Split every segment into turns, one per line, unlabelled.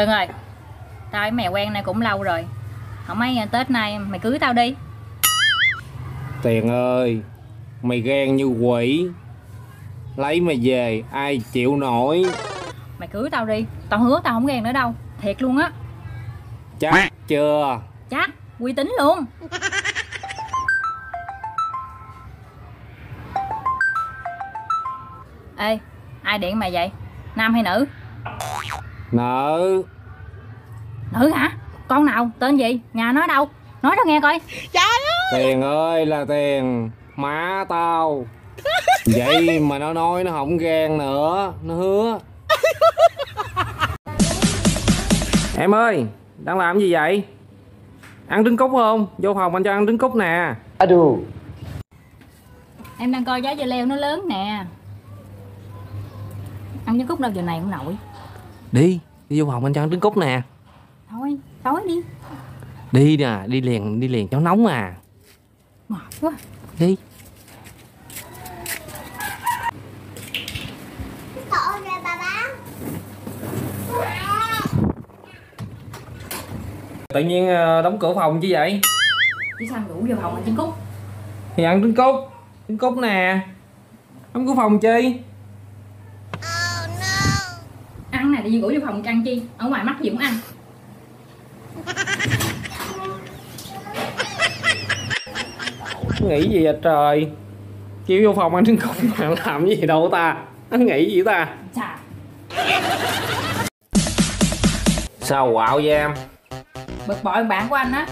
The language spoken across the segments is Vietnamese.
Tưng ơi Tao với mẹ quen này cũng lâu rồi. Không mấy Tết nay mày cưới tao đi.
Tiền ơi Mày ghen như quỷ. Lấy mày về ai chịu nổi?
Mày cưới tao đi Tao hứa tao không ghen nữa đâu Thiệt luôn á.
Chắc chưa?
Chắc uy tín luôn. Ê Ai điện mày vậy? Nam hay nữ
Nợ.
Nữ hả? Con nào? Tên gì? Nhà nó đâu? Nói tao nghe coi.
Tiền ơi là tiền. Má tao. Vậy mà nó nói nó không ghen nữa. Nó hứa. Em ơi Đang làm gì vậy? Ăn trứng cút không? Vô phòng anh cho ăn trứng cút nè.
Em đang coi giá dưa leo nó lớn nè. Ăn với cúc đâu giờ này cũng nổi
Đi Đi vô phòng anh cho ăn trứng cút nè.
Thôi tối đi.
Đi nè Đi liền đi liền cho nóng à.
Mệt quá.
Đi. Tự nhiên ờ, đóng cửa phòng chứ vậy?
Chứ sao đủ vô phòng ăn trứng cút
Thì ăn trứng cút Trứng cút nè. Đóng cửa phòng chi
Ăn nè đi ngủ vô phòng ăn chi Ở ngoài mắt gì cũng ăn
Nghĩ gì vậy trời? Kêu vô phòng ăn trứng cút mà làm gì đâu ta. Anh nghĩ gì ta?
Chà.
Sao quạo với em?
Bực bội bạn của anh á.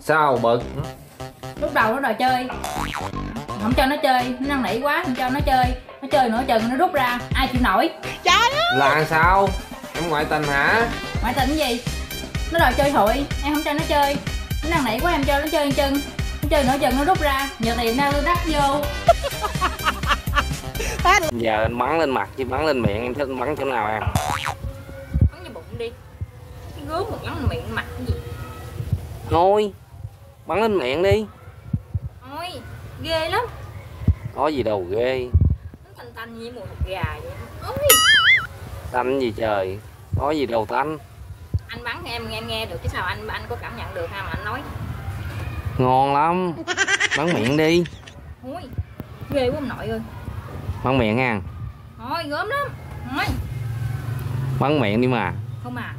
Sao bực?
Lúc đầu nó đòi chơi. Không cho nó chơi Nó năn nỉ quá không cho nó chơi. Nó chơi nửa chừng nó rút ra Ai chịu nổi
Là sao? Em ngoại tình hả?
Ngoại tình cái gì? Nó đòi chơi hụi Em không cho nó chơi. Nó năn nỉ quá em cho nó chơi chân. Nó chơi nửa chừng nó rút ra Giờ tiền đâu đắt vô.
Giờ anh bắn lên mặt chứ bắn lên miệng Em thích bắn chỗ nào em?
Bắn vào bụng đi. Cái gớm một bắn miệng mặt cái gì?
Thôi Bắn lên miệng đi.
Ôi ghê lắm.
Có gì đâu ghê.
Nó tanh tanh như mùi thịt gà vậy. Ôi
Tanh gì trời? Có gì đâu tanh?
Anh bắn em em nghe được chứ sao anh anh có cảm nhận được ha mà anh nói.
Ngon lắm. Bắn miệng đi.
Ôi ghê quá ông nội ơi.
Bắn miệng nha.
Thôi gớm lắm. Thôi
Bắn miệng đi mà.
Không à.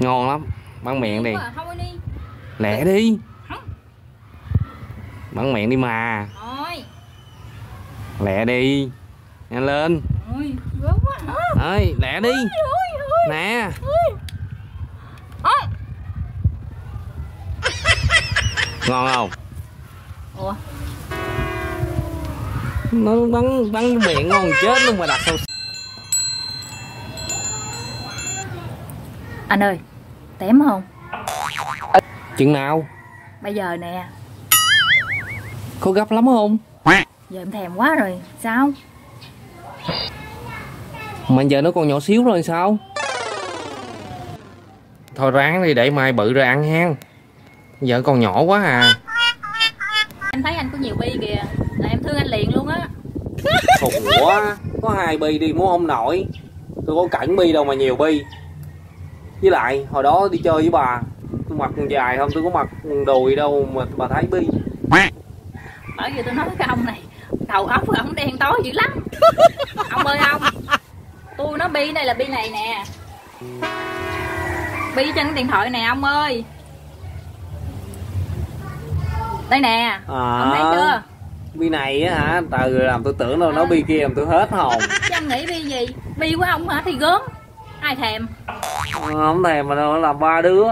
Ngon lắm. Bắn miệng đi.
à, Thôi đi.
Lẹ đi.
Không.
Bắn miệng đi mà.
Thôi.
Lẹ đi. Nhanh lên
Ôi gớm quá. Hả
Ơi lẹ đi. Nè. Ngon không?
Ủa?
Nó bắn bắn miệng ngon chết luôn mà đặt sao
Anh ơi Tém không?
Chừng nào?
Bây giờ nè.
Có gấp lắm không?
Giờ em thèm quá rồi. Sao
Mà giờ nó còn nhỏ xíu rồi sao? Thôi ráng đi để mai bự ra ăn hen. Giờ còn nhỏ quá à.
Em thấy anh có nhiều bi kìa. Là em thương anh liền luôn á.
Khùng quá. Có hai bi đi muốn ông nội. Tôi có cẩn bi đâu mà nhiều bi. Với lại hồi đó đi chơi với bà Tôi mặc quần dài không? Tôi có mặc đùi đâu mà bà thấy bi.
Bởi vì tôi nói cái ông này Đầu óc của ông đen tối dữ lắm. Ông ơi ông bi đây là bi này nè. Bi trên cái điện thoại nè ông ơi. Đây nè. Ông thấy chưa?
Bi này á hả? Từ làm tôi tưởng đâu nó bi kia làm tôi hết hồn.
Chứ ông nghĩ bi gì? Bi của ông hả? Thì gớm. Ai thèm?
Không thèm mà đâu làm ba đứa